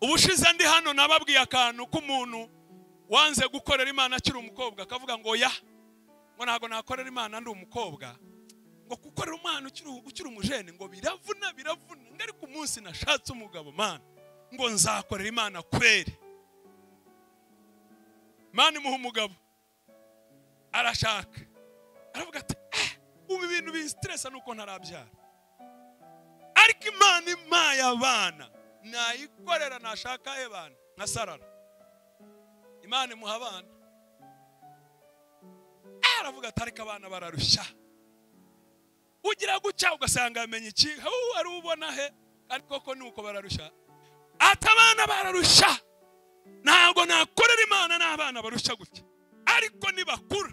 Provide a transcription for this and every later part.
ubushize ndi hano nababwiye akantu k'umuntu wanze gukorera imana akiri umukobwa akavuga ngo ya ngo ntabwo nakorera imana ndi umukobwa ngo gukorera umwana ukiri umujene ngo biravuna biravuna ngo ariko umunsi nashatse umugabo mana ngo nzakorera imana kweri. Mana imuha umugabo. Arashaka. Aravuga ati "Eh, ubu ibintu binsitiresa nuko ntarabyara. Ariko imana impaye abana. Nayikorera nashaka ebana nka sarara imana imuha abana. Aravuga ati ariko abana bararushya ugira gucya ugasanga yamenye iki? "Hu, wari ubona he? Ariko ko nuko bararushya ati abana bararushya ntabwo nakorera imana n'abana barushya gutya. Ariko nibakura.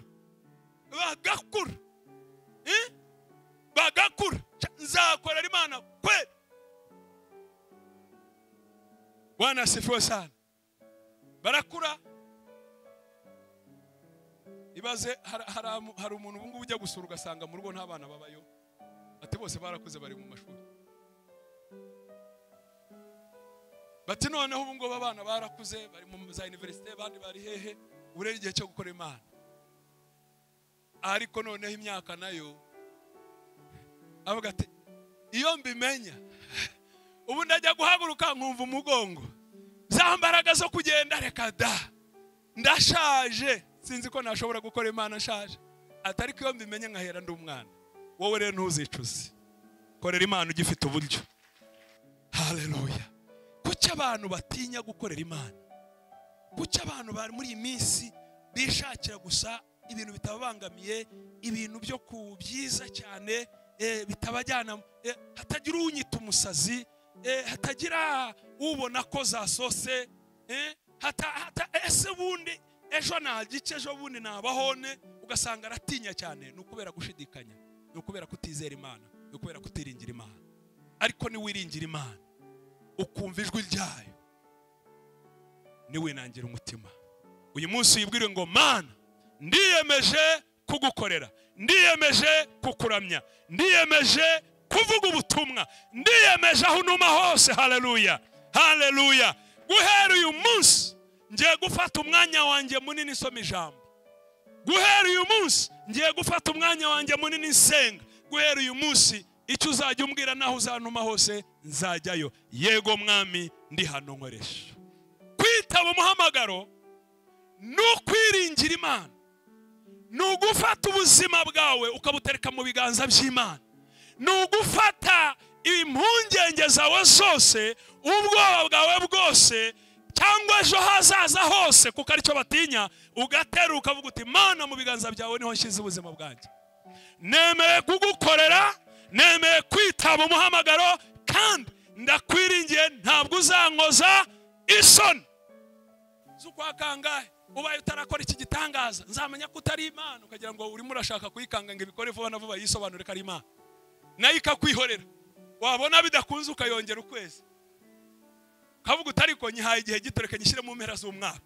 Bagakura. Eh, bagakura. Nzakorera imana kweli bwana asifiwe sana. Barakura. Ibaze hari- umuntu ubu ngubu ujya gusura ugasanga mu rugo nta bana babayo. Ati bose barakuze bari mu mashuri. Bati noneho ubu ngubu abana barakuze bari mu za iniverisite abandi bari hehe urera igihe cyo gukora imana. Ariko noneho imyaka na yo avuga ati iyo mbimenya ubu ndajya guhaguruka nkumva umugongo. Za mbaraga zo kugenda reka da. Ndashaje. Sinzi ko nashobora gukora imana nshaje ati ariko iyo mbimenye nkahera ndi umwana. Wowe rero ntuzicuze korera imana ugifite uburyo. Haleluya kuki abantu batinya gukorera imana? Kuki abantu bari muri iyi minsi bishakira gusa ibintu bitababangamiye ibintu byo ku byiza cyane eh, bitabajyana eh, hatagira unyita umusazi hatagira ubona ko zasose eh, ese bundi ejo nagice ejo bundi nabahone ugasanga aratinya cyane ni ukubera gushidikanya ni ukubera kutizera imana ni ukubera kutiringira imana. Ariko niwiringira imana ukumva ijwi ryayo niwinangira umutima. Uyu munsi wibwire ngo mana ndiyemeje kugukorera ndiyemeje kukuramya ndiyemeje kuvuga ubutumwa. Ndiyemeje aho unuma hose. Haleluya. Haleluya. Guhera uyu munsi ngiye gufata umwanya wanjye munini nsoma ijambo. Guhera uyu munsi ngiye gufata umwanya wanjye munini nsenga. Guhera uyu munsi icyo uzajya umbwira naho uzantuma hose nzajyayo. Yego mwami ndi hano nkoresha. Kwitaba umuhamagaro ni ukwiringira imana. Ni ugufata ubuzima bwawe ukabutereka mu biganza by'imana. Ni ugufata impungenge zawe zose ubwoba bwawe bwose cyangwa ejo hazaza hose kuko ari cyo batinya ugateruka ukavuga uti mana mu biganza byawe ni ho nshyize ubuzima bwanjye. Nemeye kugukorera nemeye kwitaba umuhamagaro kandi ndakwiringiye ntabwo uzankoza isoni. Z'ukwa kangahe ubaye utarakora iki gitangaza? Nzamenya ko utari imana. Ukagira ngo urimo urashaka kuyikanga ngo ibikore vuba na vuba yisobanure ko ari imana. Na yo ikakwihorera. Wabona bidakunze ukayongera ukwezi. Ukavuga utari ko nyihaye igihe gito reka nyishyire mu mpera z'umwaka.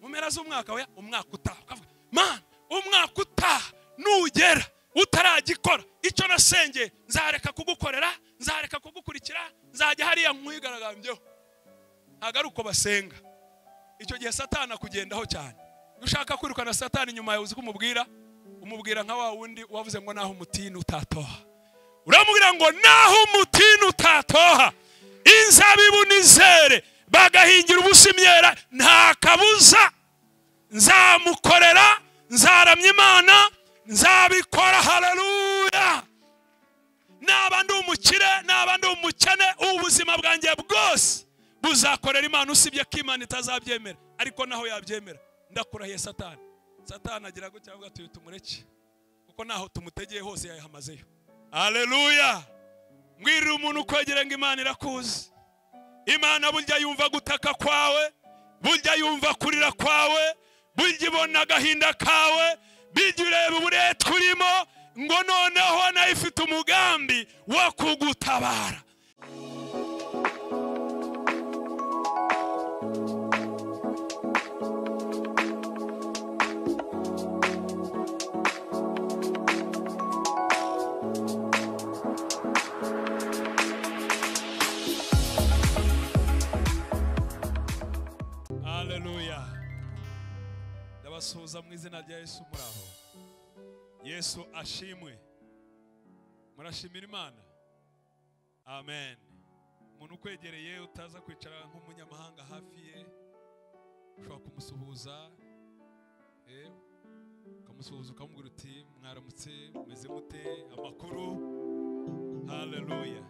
Mu mpera z'umwaka we umwaka utaha. Ukavuga mana umwaka utaha nugera utaragikora. Icyo nasengeye nzareka kugukorera nzareka kugukurikira nzajya hariya nkwigaragambyeho. Ntabwo ari uko basenga. Icyo gihe satani akugendaho cyane. Iyo ushaka kwirukana satani inyuma yawe uzi ko umubwira umubwira nka wa wundi wavuze ngo naho umutini utatoha. Uramubwira ngo naho umutini utatoha inzabibu nizere bagahingira ubusa imyera nta kabuza. Nzamukorera nzaramya imana nzabikora haleluya. Naba ndi umukire naba ndi umukene ubuzima bwanjye bwose buzakorera imana. Usibye ko imana itazabyemera ariko naho yabyemera. Ndakurahiye satani. Satani agira gutya avuga tuyo tumureke. Kuko naho tumutegeye hose yayahamazeyo haleluya mbwirira umuntu ukwegera ngo imana irakuzi imana burya yumva gutaka kwawe burya yumva kurira kwawe burya ibona agahinda kawe bijya ureba uburetwa urimo ngo noneho na yo ifite umugambi wo kugutabara. Mu izina rya yesu muri aho. Yesu ashimwe. Murashimira imana? Amen. Umuntu ukwegereye utaza kwicara nk'umunyamahanga hafi ye ushobora kumusuhuza eh, ukamusuhuza ukamubwira uti mwaramutse mumeze mute? Amakuru. Haleluya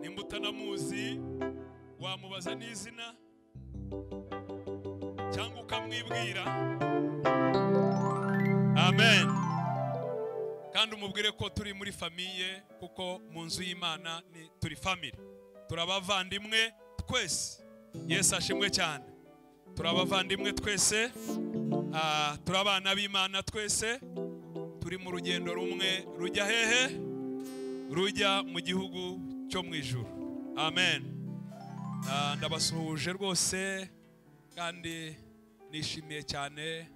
nimba utanamuzi wamubaza n'izina. Cyangwa ukamwibwira amen. Kandi umubwire ko turi muri famiye kuko mu nzu y'imana ni turi family turi abavandimwe twese. Yesu ashimwe cyane. Turi abavandimwe twese ah, turi abana b'imana twese. Turi mu rugendo rumwe rujya hehe rujya mu gihugu cyo mu ijuru. Amen. Ah, ndabasuhuje rwose kandi nishimiye cyane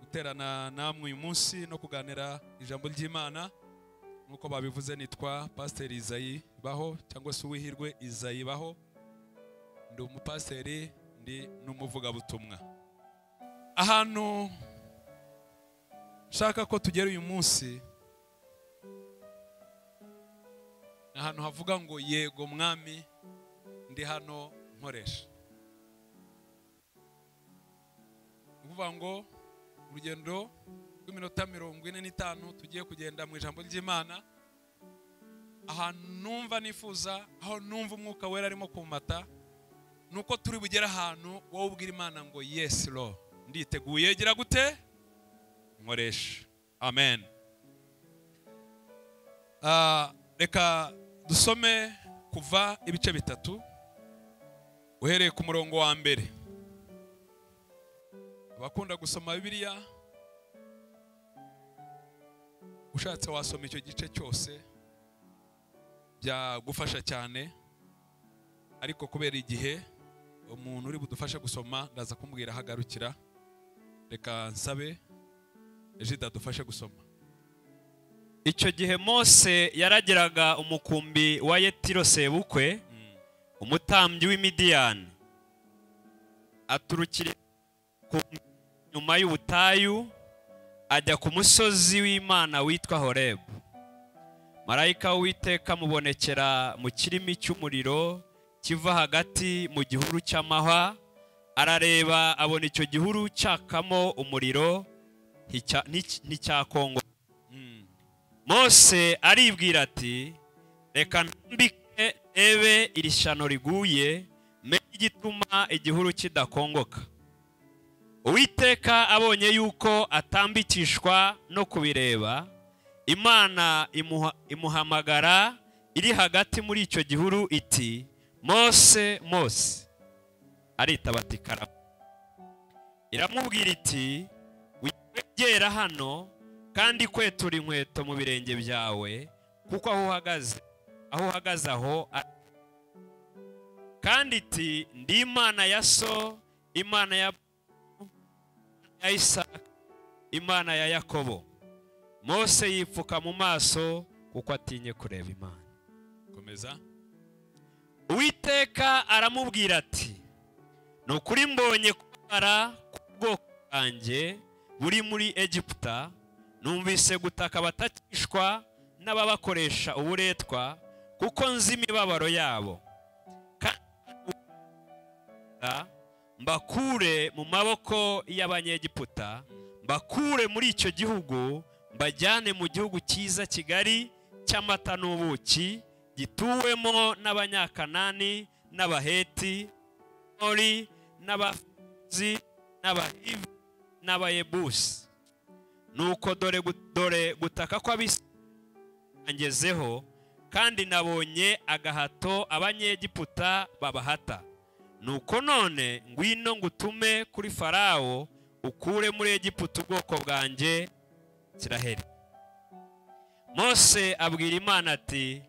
guterana namwe uyu munsi no kuganira ijambo ry'imana. Nk'uko babivuze nitwa pasiteri izayi baho cyangwa se uwihirwe izayi baho ndi umupasiteri ndi n'umuvugabutumwa. Ahantu nshaka ko tugera uyu munsi ni ahantu havuga ngo yego mwami ndi hano nkoresha. Ukuvuga ngo urugendo rw'iminota mirongo ine n'itanu tugiye kugenda mu ijambo ry'imana ahantu numva nifuza aho numva umwuka wera arimo kumata ni uko turi bugere ahantu wowe ubwira imana ngo yesi ro nditeguye gira gute? Nkoresha amen. Ah, reka dusome kuva ibice bitatu uhereye ku murongo wa mbere. Abakunda gusoma bibiliya ushatse wasoma icyo gice cyose byagufasha cyane ariko kubera igihe umuntu uri budufashe gusoma ndaza kumubwira aho agarukira. Reka nsabe ejida adufashe gusoma. Icyo gihe mose yaragiraga umukumbi wa yetiro sebukwe umutambyi w'imidiyani aturukira ku nyuma y'ubutayu ajya ku musozi w'imana witwa horebu. Marayika w'uwiteka amubonekera mu kirimi cy'umuriro kiva hagati mu gihuru cy'amahwa arareba abona icyo gihuru cyakamo umuriro nticya- ntic- nticyakongo Mm. mose aribwira ati reka ntambike ebe iri shyano riguye menye igituma igihuru kidakongoka. Uwiteka abonye yuko atambikishwa no kubireba imana imuha- imuhamagara iri hagati muri icyo gihuru iti mose mose. Aritaba ati karama. Iramubwira iti wegera hano kandi kwetura inkweto mu birenge byawe kuko aho uhagaze aho uhagaze aho kandi iti ndi imana ya so imana ya ya isaka imana ya yakobo. Mose yipfuka mu maso kuko atinye kureba imana. Komeza. Uwiteka aramubwira ati ni ukuri mbonye kubara k'ubwoko bwanjye buri muri egiputa numvise gutaka batakishwa n'ababakoresha uburetwa kuko nzi imibabaro yabo. Kandi mbakure mu maboko y'abanyegiputa mbakure muri icyo gihugu mbajyane mu gihugu cyiza kigari cy'amata n'ubuki gituwemo n'abanyakanani n'abaheti n'abamori n'abafizi n'abahivi n'abayebusi. Nuko dore dore gutaka kw'abisangezeho kandi nabonye agahato abanyegiputa babahata. Nuko none ngwino ngutume kuri farawo ukure muri egiputa ubwoko bwanjye kiraheri mose abwira imana ati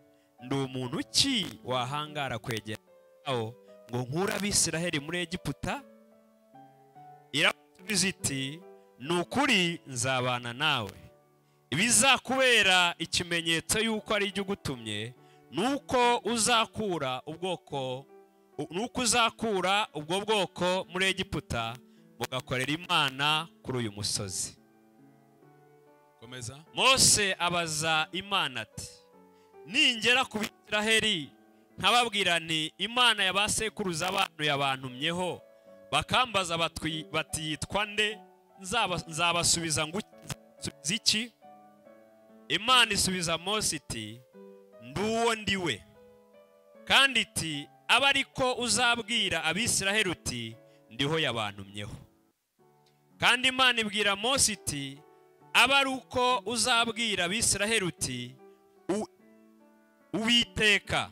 ndi umuntu ki wahangara kwegera farawo ngo nkure abisiraheli muri egiputa? Iramusubiza iti ni ukuri nzabana nawe. Ibizakubera ikimenyetso y'uko ari igihugu ugutumye ni uko uzakura ubwoko ni uko uzakura ubwo bwoko muri egiputa mugakorera imana kuri uyu musozi. Komeza. Mose abaza imana ati ningera ku bisiraheli nkababwira nti imana ya ba sekuruza abantu yabantumyeho bakambaza bati yitwa nde? Nzaba- nzabasubiza iki imana isubiza mose iti ndi uwo ndi we kandi iti abe ariko uzabwira abisiraheli uti ndiho yabantumyeho. Kandi imana ibwira mose iti abe ari uko uzabwira abisiraheli uti "U- uwiteka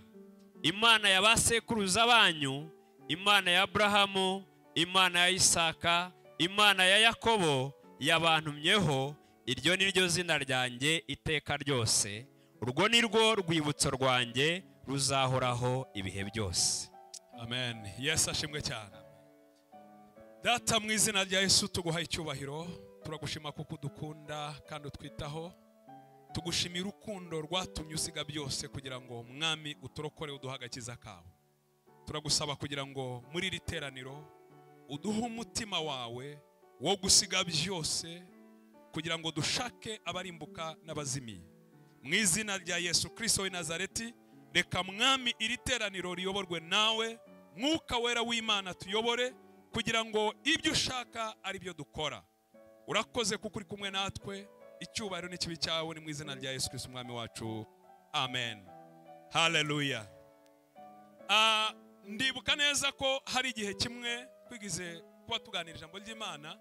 imana ya ba sekuruza banyu imana ya aburahamu imana ya isaka imana ya yakobo yabantumyeho iryo ni ryo zina ryanjye iteka ryose. Urwo ni rwo rwibutso rwanjye ruzahoraho ibihe byose. Amen. Yesu ashimwe cyane. Data mu izina rya yesu tuguhaye icyubahiro. Turagushima kuko udukunda kandi utwitaho. Tugushimira urukundo rwatumye usiga byose kugira ngo mwami uturokore uduhe agakiza kawe. Turagusaba kugira ngo muri iri teraniro uduhe umutima wawe wo gusiga byose kugira ngo dushake abarimbuka n'abazimiye. Mu izina rya yesu kirisito w'i nazareti reka mwami iri teraniro riyoborwe nawe mwuka wera w'imana tuyobore kugira ngo ibyo ushaka ari byo dukora. Urakoze kuko uri kumwe natwe icyubahiro n'ikibi cyawe ni mu izina rya yesu kirisito umwami wacu. Amen. Haleluya Ah, ndibuka neza ko hari igihe kimwe twigize kuba tuganira ijambo ry'imana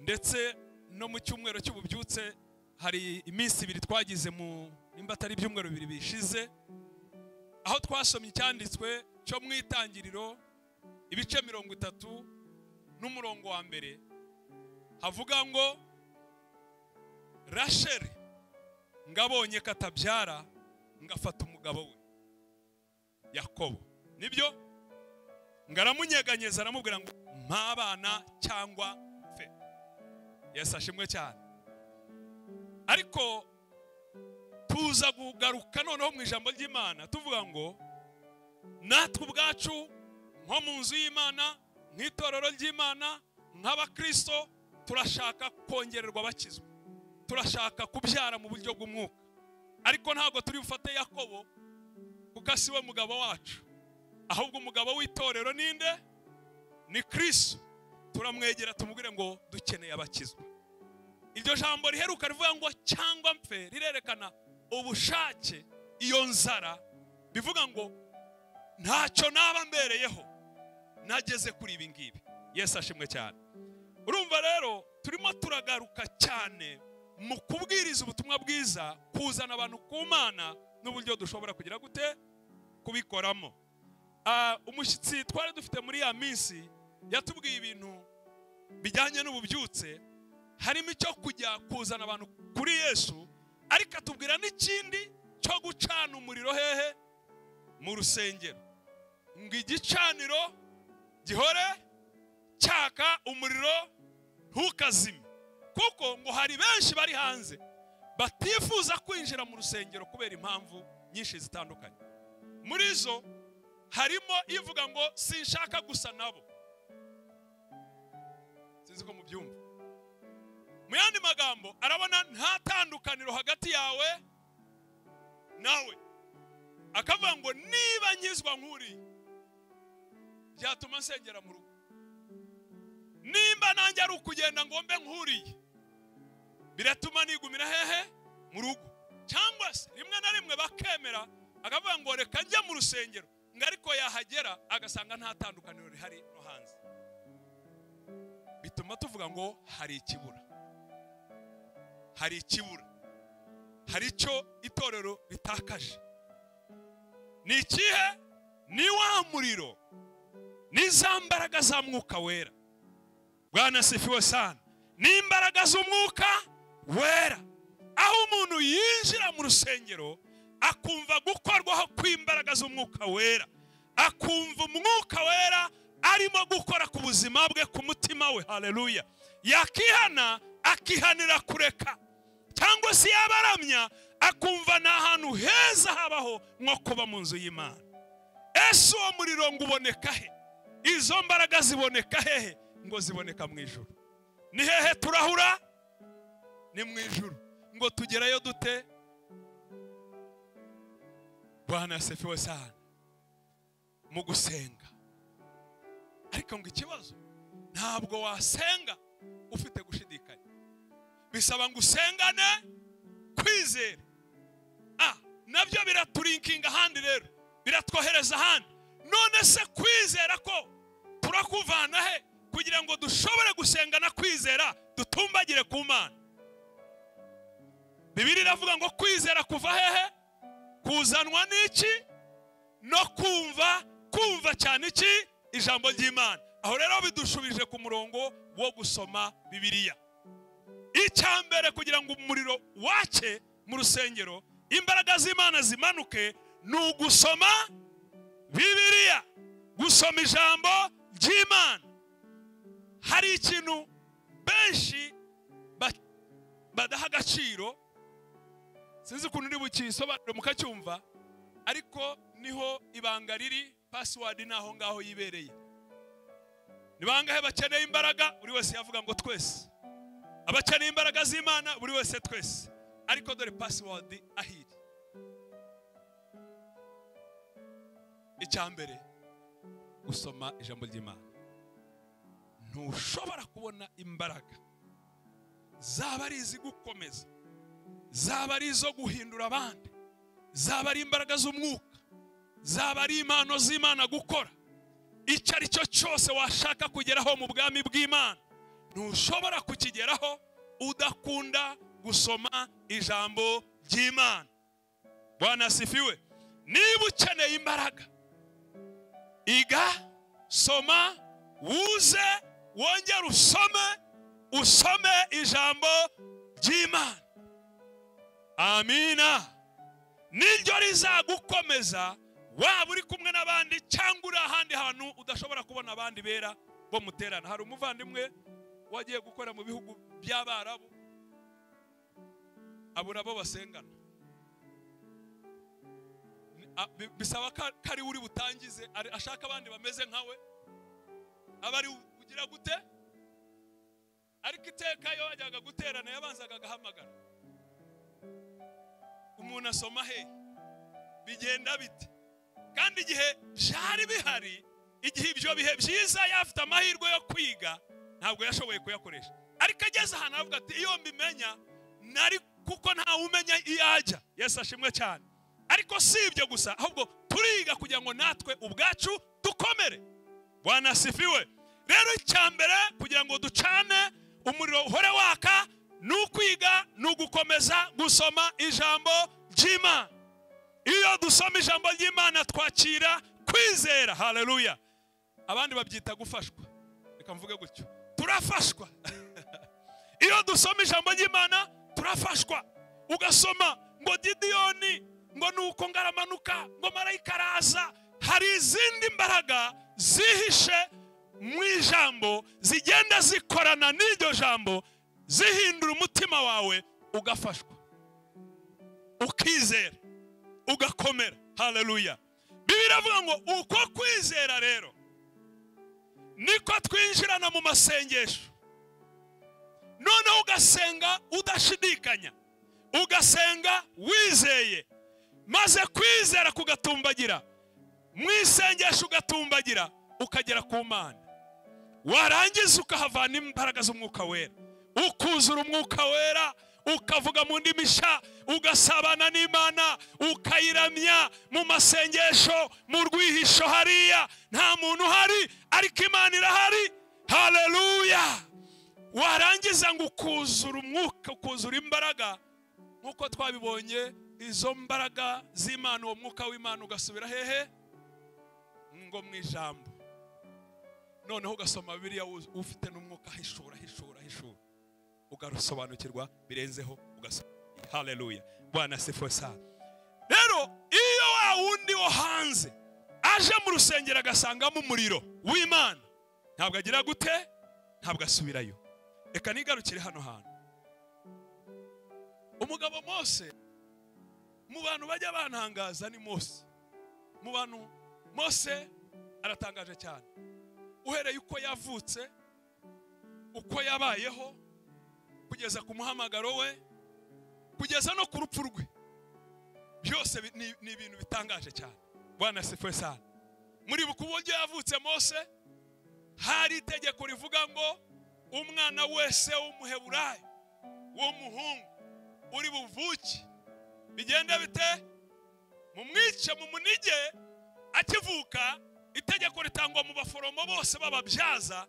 ndetse no mu cyumweru cy'ububyutse hari iminsi ibiri twagize mu nimba atari ibyumweru bibiri bishize aho twasomye icyanditswe cyo mu itangiriro ibice mirongo itatu n'umurongo wa mbere. Havuga ngo rasheri ngabonye katabyara ngafata umugabo we. Yakobo. Nibyo? Ngaramunyeganyeza aramubwira ngo mpabana cyangwa mfe yesu ashimwe cyane. Ariko tuza kugaruka noneho mu ijambo ry'imana. Tuvuga ngo natwe ubwacu nko mu nzu y'imana nk'itorero ry'imana nk'abakristo turashaka kongererwa abakizwa turashaka kubyara mu buryo bw'umwuka. Ariko ntabwo turi bufate yakobo kuko si we mugabo wacu. Ahubwo umugabo w'itorero ninde ni kristo. Turamwegera tumubwire ngo dukeneye abakizwa iryo jambo riheruka rivuga ngo cyangwa mpfe rirerekana ubushake iyo nzara. Bivuga ngo ntacyo naba mbereyeho. Nageze kuri ibi ngibi. Yesu ashimwe cyane. Urumva rero turimo turagaruka cyane mu kubwiriza ubutumwa bwiza kuzana abantu ku mana n'uburyo dushobora kugira gute kubikoramo. Ah, umushyitsi twari dufite muri ya minsi yatubwiye ibintu bijyanye n'ububyutse. Harimo icyo kujya kuzana abantu kuri yesu ariko atubwira n'ikindi cyo gucana umuriro hehe? Mu rusengero. Ngo igicaniro gihore cyaka umuriro ntukazime. Kuko ngo hari benshi bari hanze batifuza kwinjira mu rusengero kubera impamvu nyinshi zitandukanye. Muri zo harimo ivuga ngo sinshaka gusa nabo. Sinzi ko mubyumva. Mu yandi magambo arabona nta tandukaniro hagati yawe nawe. Akavuga ngo niba nkizwa nk'uriya byatuma nsengera mu rugo. Nimba nanjye ari ukugenda ngo mbe biratuma nigumira hehe? Mu rugo. Cyangwa se rimwe na rimwe bakemera akavuga ngo reka njye mu rusengero ngo ariko yahagera agasanga nta tandukaniro rihari no hanze. Bituma tuvuga ngo hari ikibura hari ikibura hari icyo itorero ritakaje. Ni ikihe? Ni wa muriro ni za mbaraga za mwuka wera. Bwana sifiwe sana. Ni imbaraga z'umwuka wera. Aho umuntu yinjira mu rusengero akumva gukorwaho kw'imbaraga z'umwuka wera. Akumva umwuka wera arimo gukora ku buzima bwe ku mutima we. Haleluya yakihana akihanira kureka cyangwa se yaba aramya akumva ni ahantu heza habaho nko kuba mu nzu y'imana. Ese uwo muriro ngo uboneka he? Izo mbaraga ziboneka hehe? Ngo ziboneka mu ijuru. Ni hehe turahura? Ni mu ijuru. Ngo tugerayo dute? Bwana asifiwe sana. Mu gusenga. Ariko ngo ikibazo ntabwo wasenga ufite gushidikanya. Bisaba ngo usengane kwizera. Nabyo biraturinkinga ahandi rero biratwohereza ahandi. None se kwizera ko turakuvana he? Kugira ngo dushobore gusengana kwizera dutumbagire ku mana. Bibiri iravuga ngo kwizera kuva hehe? Kuzanwa n'iki? No kumva kumva cyane iki? Ijambo ry'imana. Aho rero bidushubije ku murongo wo gusoma bibiliya. Icya mbere kugira ngo umuriro wake mu rusengero imbaraga z'imana zimanuke ni ugusoma bibiliya gusoma ijambo ry'imana. Hari ikintu benshi ba- badaha agaciro sinzi ukuntu uri bukisobanure mukacyumva ariko ni ho ibanga riri pasiwadi ni aho ngaho yibereye. Ni bangahe bakeneye imbaraga? Buri wese yavuga ngo twese. Abakeneye imbaraga z'imana buri wese twese. Ariko dore pasiwadi ahiri. Icya mbere gusoma ijambo ry'imana. Ntushobora kubona imbaraga. Zaba ari izigukomeza zaba ari izo guhindura abandi. Zaba ari imbaraga z'umwuka. Zaba ari impano z'imana gukora. Icyo ari cyo cyose washaka kugeraho mu bwami bw'imana. Ntushobora kukigeraho udakunda gusoma ijambo ry'imana. Bwana asifiwe. Niba ukeneye imbaraga iga soma wuze wongere usome usome ijambo ry'imana. Amina. Niryo rizagukomeza waba uri kumwe n'abandi cyangwa uri ahandi hantu udashobora kubona abandi bera bo muterana. Hari umuvandimwe wagiye gukora mu bihugu by'abarabu abo nabo basengana. Bisaba ko ari we uri butangize ashaka abandi bameze nkawe aba ari ugira gute? Ariko iteka iyo wajyaga guterana yabanzaga agahamagara. Umuntu asoma he? Bigenda bite? Kandi igihe byari bihari igihe ibyo bihe byiza yafite amahirwe yo kwiga ntabwo yashoboye kuyakoresha. Ariko ageze ahantu aravuga ati iyo mbimenya nari kuko ntawe umenya iyo ajya. Yesu ashimwe cyane. Ariko si ibyo gusa ahubwo turiga kugira ngo natwe ubwacu dukomere. Bwana sifiwe rero icya mbere kugira ngo ducane umuriro uhore waka ni ukwiga ni ugukomeza gusoma ijambo ry'imana. Iyo dusoma ijambo ry'imana twakira kwizera. Haleluya abandi babyita gufashwa. Reka mvuge gutyo. Turafashwa. Iyo dusoma ijambo ry'imana turafashwa. Ugasoma ngo gidiyoni ngo ni uko ngaramanuka ngo marayika araza hari izindi mbaraga zihishe mu ijambo zigenda zikorana n'iryo jambo zihindura umutima wawe ugafashwa. Ukizera ugakomera. Haleluya bibiri avuga ngo uko kwizera rero niko twinjirana mu masengesho. Noneho ugasenga udashidikanya ugasenga wizeye maze kwizera kugatumbagira mu isengesho ugatumbagira ukagera ku mana. Warangiza ukahavana imbaraga z'umwuka wera. Ukuzura umwuka wera ukavuga mu ndimi nshya ugasabana n'imana ukayiramya mu masengesho mu rwihisho hariya. Nta muntu uhari ariko imana irahari. Haleluya! Warangiza ngo ukuzura umwuka ukuzura imbaraga. Nk'uko twabibonye izo mbaraga z'imana uwo mwuka w'imana ugasubira hehe? Ngo mu ijambo. Noneho ugasoma bibiliya wu- ufite n'umwuka hishura hishura hishura ugasobanukirwa birenzeho ugasoma. Haleluya bwana sifuwe sana. Rero iyo wa wundi wo hanze aje mu rusengero agasangamo umuriro w'imana ntabwo agira gute? Ntabwo asubirayo. Reka nigarukire hano hantu. Umugabo mose mu bantu bajya bantangaza ni mose. Mu bantu mose aratangaje cyane. Uhereye uko yavutse uko yabayeho kugeza ku muhamagaro we kugeza no ku rupfu rwe. Byose ni ibintu bitangaje cyane. Bwana sifuwe muri buku uburyo yavutse mose hari itegeko rivuga ngo umwana wese w'umuheburayo w'umuhungu uri buvuke. Bigenda bite? Mumwice mu munige akivuka itegeko ritangwa mu baforomo bose b'ababyaza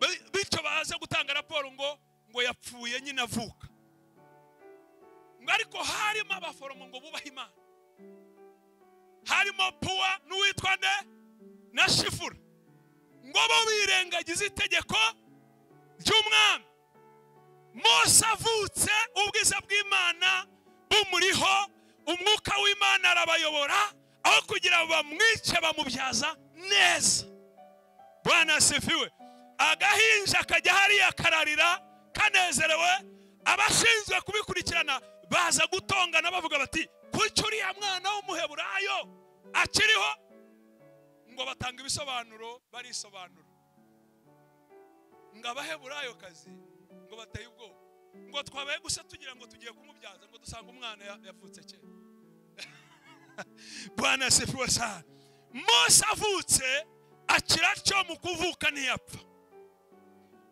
bi- bityo baze gutanga raporo ngo ngo yapfuye nyine avuka. Ngo ariko harimo abaforomo ngo bubahe imana. Harimo puwa n'uwitwa nde? Na shifura ngo bo birengagize itegeko ry'umwami. Mose avutse ubwiza bw'imana bumuriho umwuka w'imana arabayobora aho kugira ngo bamwice bamubyaza neza. Bwana sifiwe agahinja kajya hariya kararira kanezerewe abashinzwe kubikurikirana baza gutongana bavuga bati kuki uriya mwana w'umuheburayo akiriho? Ngo batanga ibisobanuro barisobanura. Ngo abaheburayo kazi ngo bateye ubwoba. Ngo twabaye gusa tugira ngo tugiye kumubyaza ngo dusanga umwana ya- yavutse kera bwana sifiwe sana. Mose avutse akira atyo mu kuvuka ntiyapfa.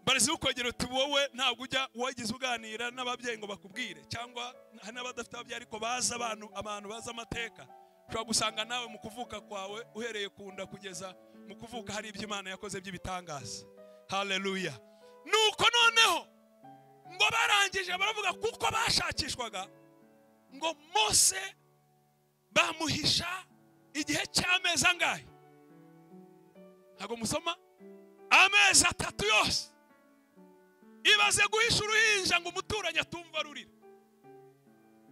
Barizi ukongera uti wowe ntabwo ujya wagize uganira n'ababyeyi ngo bakubwire. Cyangwa hari n'abadafite ababyeyi ariko bazi abantu abantu bazi amateka. Ushobora gusanga nawe mu kuvuka kwawe uhereye ku nda kugeza mu kuvuka hari ibyo imana yakoze by'ibitangaza. Haleluya nuko noneho ngo barangije baravuga kuko bashakishwaga ngo mose bamuhisha igihe cy'amezi angahe? Ntabwo musoma? Amezi atatu yose. Ibaze guhisha uruhinja ngo umuturanyi atumva rurira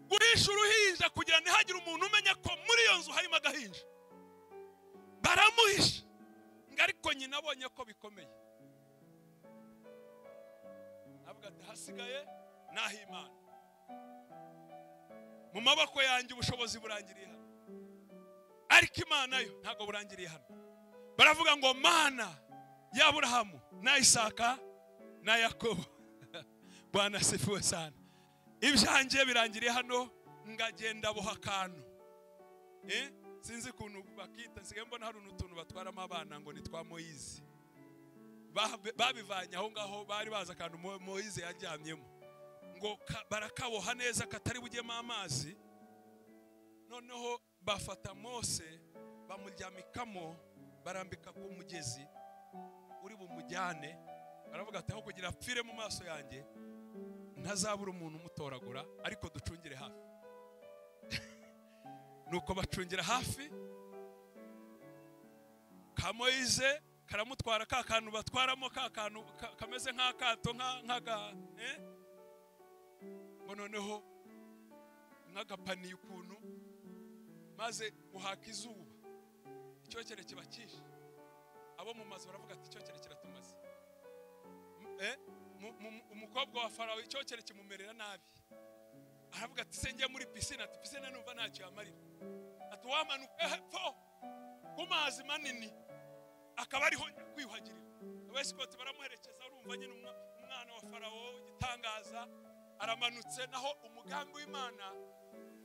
guhisha uruhinja kugira ngo ntihagire umuntu umenya ko muri iyo nzu harimo agahinja. Baramuhisha. Ngo ariko nyina abonye ko bikomeye. Ati hasigaye naho imana. Mu maboko yanjye ubushobozi burangiriye hano. Ariko imana yo ntabwo burangiriye hano. Baravuga ngo mana y'aburahamu na isaka na yakobo. Bwana sifuwe sana. Ibyanjye birangiriye hano ngagenda buha akantu. Eh? sinzi ukuntu bakita nsigaye mbona hari utuntu batwaramo abana ngo ni twa moyizi Ba- babivanye aho ngaho bari bazi akantu Mo- moyize yaryamyemo. Ngo ka- barakaboha neza katari bujyemo amazi. Noneho bafata mose bamuryamikamo barambika ku mugezi uri bumujyane. Baravuga ati aho kugira apfire mu maso yanjye ntazabura umuntu umutoragura ariko ducungire hafi. Nuko bacungira hafi ka moyize karamutwara ka kantu batwaramo ka kantu ka- kameze nk'akato nka- nk'aga eh? ngo noneho nk'agapaniye ukuntu maze guhaka izuba. Icyokere kiba kishe abo mu mazu baravuga ati icyokere kiratumaze umukobwa wa farawo icyokere kimumerera nabi. Aravuga ati se njye muri pisine ati pisine numva ntacyo yamarira. Ati wamanuka hepfo ku mazi manini. Akaba ariho kwiyuhagirira abesikoti baramuherekeza urumva nyine umwa- umwana wa farawo igitangaza aramanutse. Naho umugambi w'imana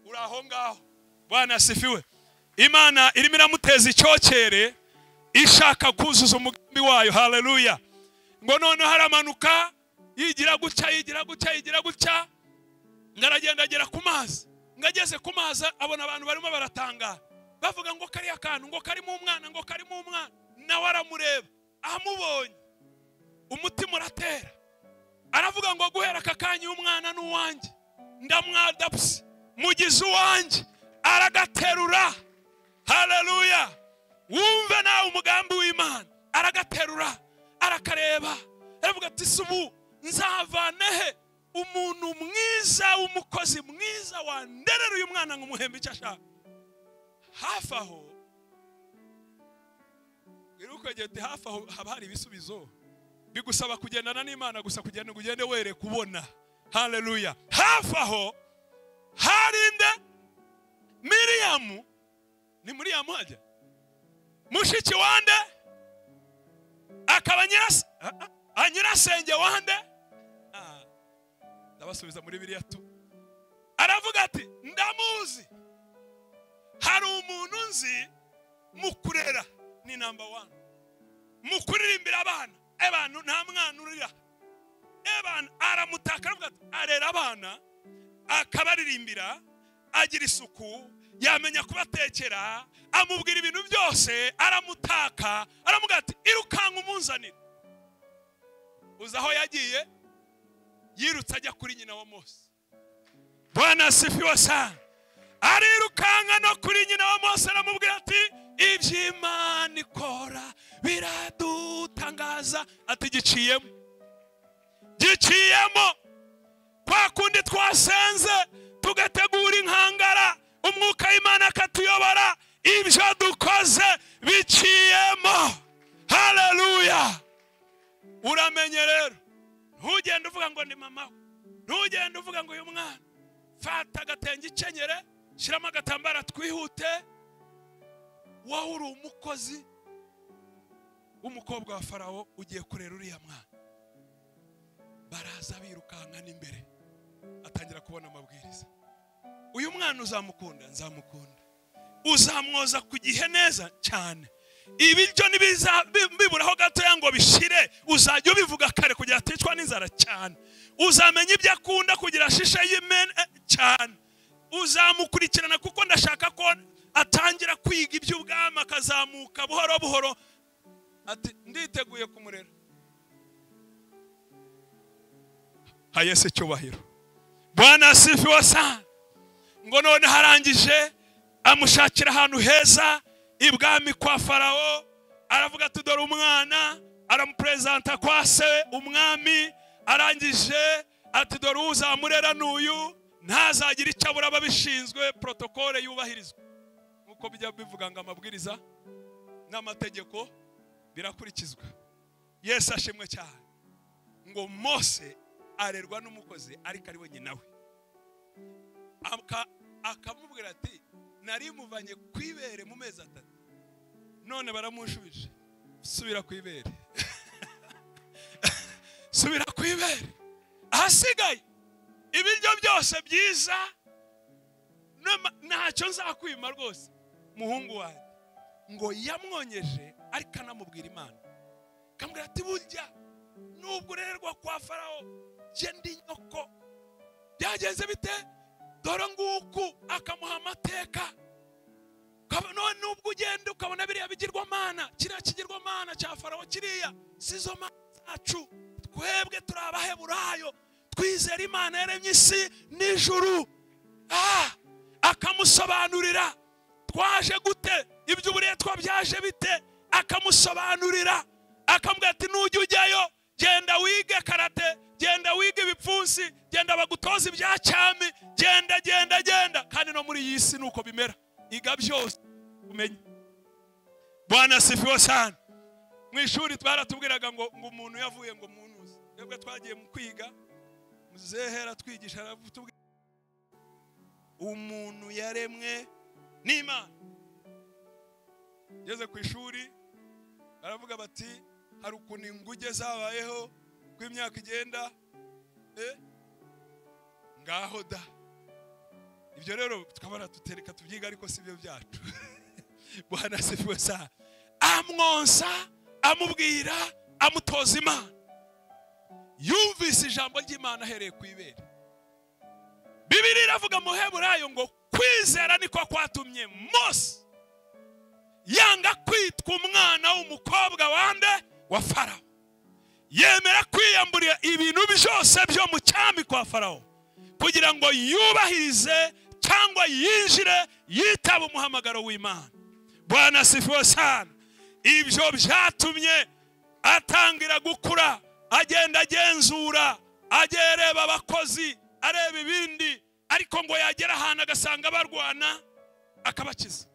uri aho ngaho. Bwana asifiwe. Imana irimo iramuteza icyokere ishaka kuzuza umugambi wayo. Haleluya ngo noneho aramanuka yigira gutya yigira gutya yigira gutya ngo aragenda agera ku mazi. Ngo ageze ku mazi abona abantu barimo baratangara bavuga ngo kariya kantu ngo karimo umwana ngo karimo umwana. Nawe aramureba amubonye. Umutima uratera. Aravuga ngo guhera aka kanya uyu mwana ni uwanjye. Ndamwadapse. Mugize uwanjye. Aragaterura. Haleluya wumve nawe umugambi w'imana. Aragaterura. Arakareba. Aravuga ati si ubu he umuntu mwiza w'umukozi mwiza wanderera uyu mwana ngo umuhembe icyo ashaka. Hafi aho irukwegera uti hafi aho haba hari ibisubizo. Bigusaba kugendana n'imana gusa kugira ngo ugende were kubona. Haleluya hafi aho hari nde? Miriyamu ni miriyamu hajya mushiki wande akaba ah, ah, nyirasenge wande? Ah, ndabasubiza muri biriya tu. Aravuga ati ndamuzi. Hari umuntu nzi? Mu kurera ni namba wani mu kuririmbira abana. Abantu nta mwana urira. Ebana aramutaka aravuga ati arera abana. Akabaririmbira agira isuku. Yamenya kubatekera amubwira ibintu byose aramutaka aramubwira ati irukanka umunzanire. Uzi aho yagiye? Yirutse ajya kuri nyina wa mose. Bwana sifiwe sana. Arirukanka no kuri nyina wa mose aramubwira ati iby'imana ikora biradutangaza. Ati giciyemo. Giciyemo. Kwa kundi twasenze tugategura inkangara. Umwuka w'imana akatuyobora ibyo dukoze biciyemo haleluya uramenye rero. Ntugende uvuga ngo ndi mama we. Ntugende uvuga ngo uyu mwana. Fata agatenge ikenyere shyiramo agatambaro twihute. Wowe uri umukozi w'umukobwa wa farawo ugiye kurera uriya mwana. Baraza birukanka n'imbere atangira kubona amabwiriza. Uyu mwana uzamukunda nzamukunda. Uzamwoza ku gihe neza cyane. Ibiryo nibiza bi- biburaho gatoya ngo bishire uzajya ubivuga kare kugira aticwa n'inzara cyane. Uzamenya ibyo akunda kugira shisha y'imene eh, cyane. Uzamukurikirana kuko ndashaka ko atangira kwiga iby'ubwami akazamuka buhoro buhoro. Ati nditeguye kumurera. Hayese cyubahiro. Bwana asifiwe sana ngo none harangije amushakira ahantu heza ibwami kwa farawo aravuga ati dore umwana aramuperezanta kwa se umwami arangije ati dore uzamurera n'uyu ntazagire icyo abura ababishinzwe protokole yubahirizwa. Nk'uko bijya bivuga ngo amabwiriza n'amategeko birakurikizwa. Yesu ashimwe cyane. Ngo mose arerwa n'umukozi ariko ari we nyina we. Aka- akamubwira ati nari muvanye ku ibere mu mezi atatu. None baramushubije. Subira ku ibere. Subira ku ibere. Ahasigaye ibiryo byose byiza ntacyo nzakwima rwose. Muhungu wanjye. Ngo yamwonyeje ariko anamubwira imana. Akamubwira ati burya nubwo urererwa kwa farawo jye ndi nyoko. Byagenze bite? Dore nguku akamuha amateka. None nubwo ugenda ukabona biriya bigirwamana kiriya kigirwamana cya farawo kiriya si zo mana zacu. Twebwe turi abaheburayo twizera imana yaremye isi n'ijuru. Ah! akamusobanurira twaje gute? Iby'uburetwa byaje bite? Akamusobanurira akamubwira ati nujya ujyayo genda wige karate. Genda wige ibipfunsi genda bagutoze ibya cyami genda genda genda. Kandi no muri iyi si nuko bimera. Iga byose umenye. Bwana sifiwe sana. Mu ishuri twaratubwiraga ngo ngo umuntu yavuye ngo munuze. Twebwe twagiye mu kwiga muzehera twigisha aratubwira. Umuntu yaremwe n'imana. Ngeze ku ishuri baravuga bati hari ukuntu inguge zabayeho uko imyaka igenda eh? ngaho da. Ibyo rero tukabona tutereka tubyiga ariko si byo byacu. Bwana sifiwe sana amwonsa amubwira amutoza imana. Yumvise ijambo ry'imana ahereye ku ibere. Bibiri iravuga mu heburayo ngo kwizera niko kwatumye mose yanga kwitwa umwana w'umukobwa wande wa farawo yemera kwiyamburira ibintu byose byo mu cyami kwa farawo. Kugira ngo yubahirize cyangwa yinjire yitaba umuhamagaro w'imana. Bwana sifiwe sana ibyo byatumye atangira gukura agenda agenzura ajya areba abakozi areba ibindi ariko ngo yagera ahantu agasanga barwana akabakiza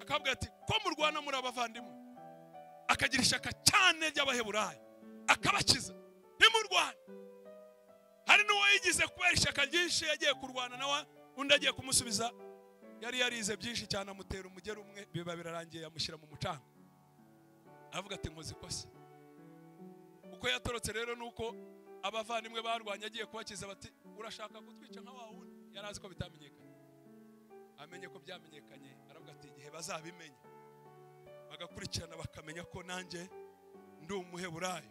akavuga ati ko murwana muri abavandimwe? Akagira ishyaka cyane ry'abaheburayo. Akabakiza. Ntimurwane. Hari n'uwo yigize kubera ishyaka ryinshi yagiye kurwana nawe undi agiye kumusubiza yari yarize byinshi cyane amutera umugeri umwe biba birarangiye yamushyira mu mucanga. Aravuga ati nkoze ikosa. Uko yatorotse rero ni uko abavandimwe barwanya agiye kubakiza bati urashaka kutwica nka wa wundi? Yari azi ko bitamenyekanye. Amenye ko byamenyekanye aravuga ati igihe bazabimenya. Bagakurikirana bakamenya ko nanjye ndi umuheburayo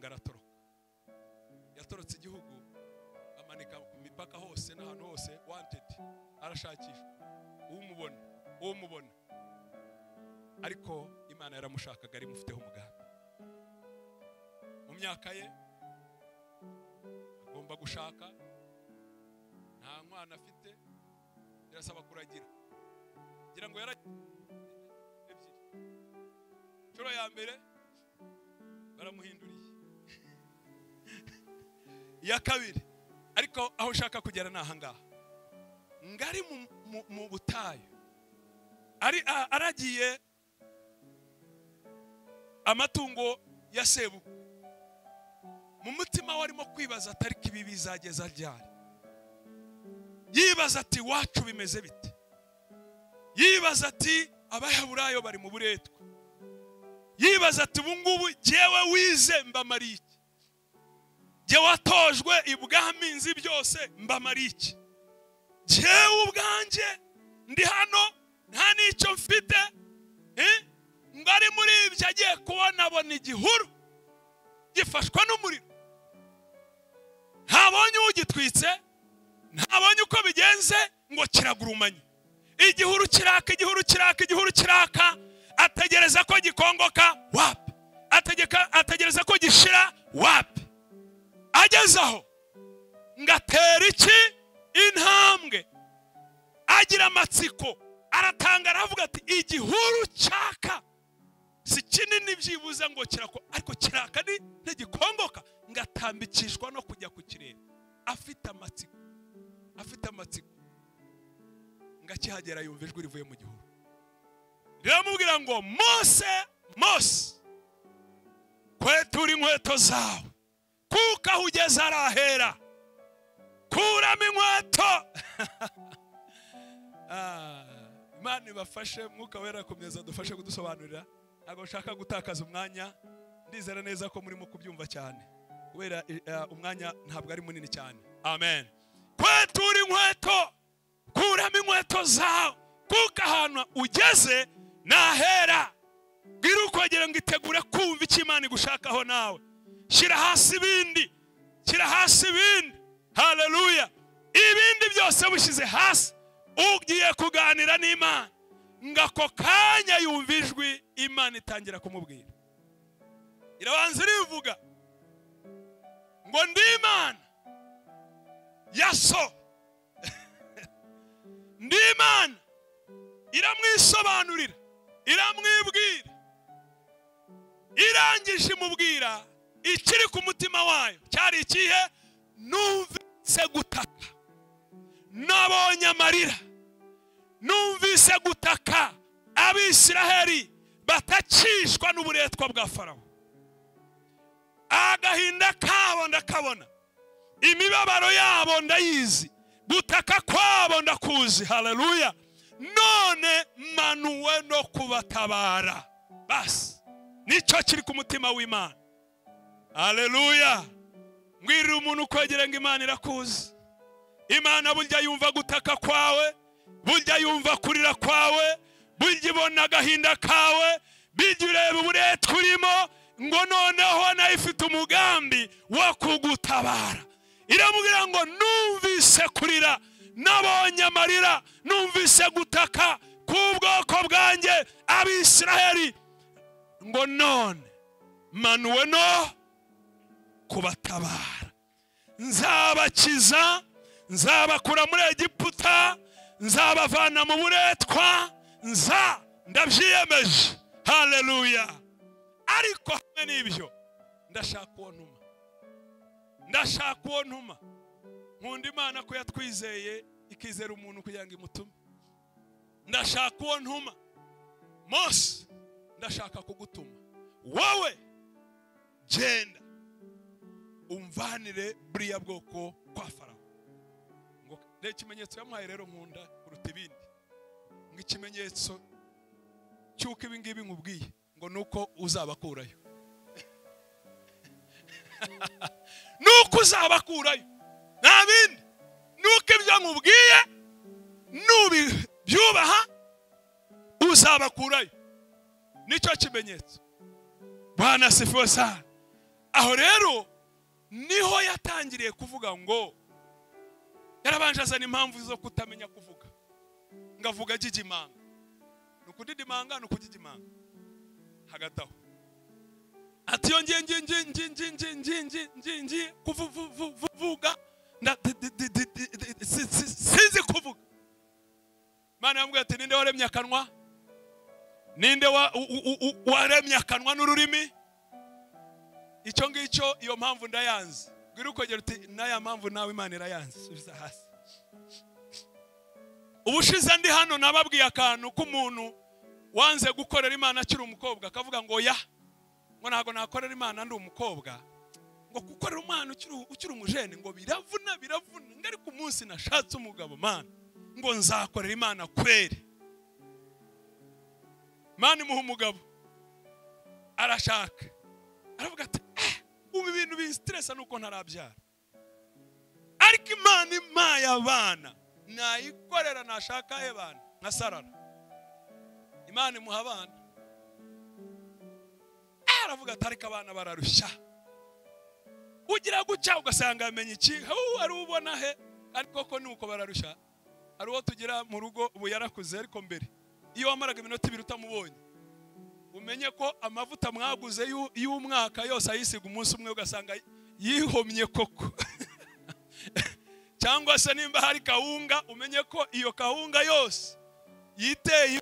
ngo aratoroka yatorotse igihugu amanika ku mipaka hose n'ahantu hose wanted arashakishwa umubona umubona ariko imana yaramushakaga ari mufiteho umugambi mu myaka ye agomba gushaka nta mwana afite birasaba kuragira. Ngira ngo yaragiye ebyiri inshuro ya mbere baramuhinduriye. Iya kabiri. Ariko aho ushaka kugera ni ahangaha. Ngari mu, butayu. Aragiye amatungo ya sebuku mu mutima we arimo kwibaza atari ko ibi bizageza ryari. Yibaza ati wacu bimeze bite? Yibaza ati abayaburayo bari mu buretwa. Yibaza ati ubu ngubu jyewe wize mbamariye jye watojwe ibwami nzi byose mbamariye iki jyewe ubwanjye ndi hano nta n'icyo mfite ngo ari muri ibyo agiye kubona abona igihuru gifashwa n'umuriro. Ntabonye ugitwitse ntabonye uko bigenze ngo kiragurumanye igihuru kiraka igihuru kiraka igihuru kiraka ategereza ko gikongoka wapi ategereza ko gishira wapi ageze aho ngo atera iki? Intambwe. Agira amatsiko. Aratanga aravuga ati igihuru cyaka. Si kinini byibuze ngo kirako ariko kiraka ntigikongoka ngo atambikishwa no kujya kukireba afite amatsiko. Afite amatsiko. Ngo akihagera yumva ijwi rivuye mu gihuru. Riramubwira ngo mose mose kwetura inkweto zawe. Kuko aho ugeze arahera kuramo inkweto Ah, imana ibafashe mwuka wera akomeza dufashe kudusobanurira. Ntabwo nshaka gutakaza umwanya. Ndizera neza ko murimo kubyumva cyane. Kubera eh, umwanya ntabwo ari munini cyane. Amen. Kwetura inkweto. Kuramo inkweto zawe. Kuko ahantu ugeze nahera. Bwira ukogera ngo itegure kumva icyo imana igushakaho nawe. Shyira hasi ibindi. Shyira hasi ibindi. Haleluya ibindi byose bushyize hasi. Ugiye kuganira n'imana. Ngo ako kanya yumva ijwi imana itangira kumubwira. Irabanza irivuga. Ngo ndi imana. Ya so ndi imana. Iramwisobanurira. Iramwibwira. Irangije imubwira. Ikiri ku mutima wayo. Cyari ikihe? Numvise gutaka. Nabonye amarira. Numvise gutaka. Abisiraheli batakishwa n'uburetwa bwa farawo. Agahinda kabo ndakabona. Imibabaro yabo ndayizi. Gutaka kwabo ndakuzi. Haleluya. None manuwe no kubatabara. Basi. Nicyo kiri ku mutima w'imana. Haleluya mbwirira umuntu ukwegera ngo imana irakuzi imana burya yumva gutaka kwawe burya yumva kurira kwawe burya ibona agahinda kawe. Bijya ureba uburetwa urimo ngo noneho na yo ifite umugambi wo kugutabara. Iramubwira ngo numvise kurira nabonye amarira numvise gutaka k'ubwoko bwanjye abisiraheli. Ngo none manuwe no kubatabara nzabakiza nzabakura muri egiputa nzabavana mu buretwa nza ndabyiyemeje. Haleluya ariko hamwe n'ibyo ndashaka uwo ntuma. Ndashaka uwo ntuma. Nkunda imana ko yatwizeye ikizera umuntu kugira ngo imutume. Ndashaka uwo ntuma. Mose ndashaka kugutuma. Wowe genda. Umvanire buriya bwoko kwa farawo ngo reba ikimenyetso yamuhaye rero nkunda kuruta ibindi? Ngo ikimenyetso cy'uko ibi ngibi nkubwiye ngo ni uko uzabakurayo. Nuko uzabakurayo. Nta bindi. Nuko ibyo nkubwiye nubibyubaha uzabakurayo. Nicyo kimenyetso. Bwana sifiwe sana. Aho rero ni ho yatangiriye kuvuga ngo yarabanje azana impamvu zo kutamenya kuvuga ngavuga jijimanga ni ukudidimanga ni ukujijimanga hagati aho ati iyo ngiye ngiye ngiye ngiye ngiye ngiye ngiye ngiye ngiye ngiye kuvuga sinzi kuvuga imana yambwiye ati ninde waremye akanwa ninde waremye akanwa n'ururimi icyo ngicyo iyo mpamvu ndayanze. Ukongera uti n'aya mpamvu nawe imana irayanze. Subiza hasi. Ubushize ndi hano nababwiye akantu k'umuntu wanze gukorera imana akiri umukobwa. Akavuga ngo ya ngo ntabwo nakorera imana ndi umukobwa. Ngo gukorera umwana ukiri umujene ngo biravuna biravuna. Ngo ariko umunsi nashatse umugabo mana ngo nzakorera imana kweri. Imana imuha umugabo. Arashaka. Aravuga ati ubu ibintu bisiteresa nuko ntarabyara. Ariko imana impaye abana nayikorera nashaka he bana nka sarara imana imuha abana. Aravuga ati ariko abana bararushya. Ugira gutya ugasanga yamenye iki? Ari ubona he? Ariko ko nuko bararushya hari uwo tugira mu rugo ubu yarakuze ariko mbere. Iyo wamaraga iminota ibiri utamubonye. Umenye ko amavuta mwaguze y'umwaka yose ayisiga umunsi umwe ugasanga yihomye koko. Cyangwa se nimba hari kawunga umenye ko iyo kawunga yose yiteye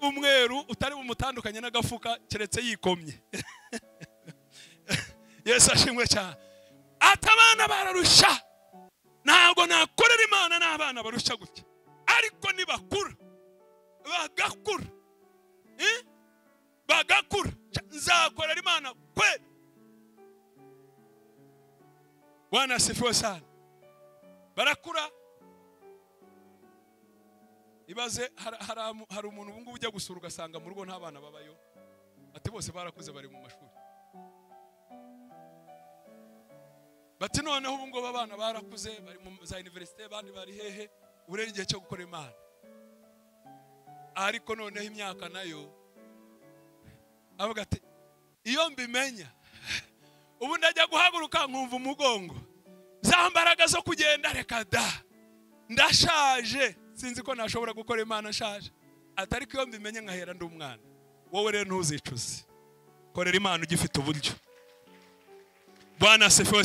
umweru utari bumutandukanye n'agafuka keretse yikomye. Yesu ashimwe cyane. Ati abana bararushya ntabwo nakorera imana n'abana barushya gutya. Ariko nibakura. Bagakura. Bagakura nzakorera imana kweli bwana sana. Barakura. Ibaze hari umuntu ubu ngubu ujya gusura ugasanga mu rugo nta bana babayo. Ati bose barakuze bari mu mashuri. Bati noneho ubu ngubu abana barakuze bari mu za iniverisite abandi bari hehe ureba igihe cyo gukora imana. Ariko noneho imyaka na yo avuga ati iyo mbimenya ubu ndajya guhaguruka nkumva umugongo. Za mbaraga zo kugenda reka da. Ndashaje. Sinzi ko nashobora gukora imana ashaje. Atari ko iyo mbimenye nkahera ndi umwana. Wowe rero ntuzicuze korera imana ugifite uburyo. Bwana sefiwe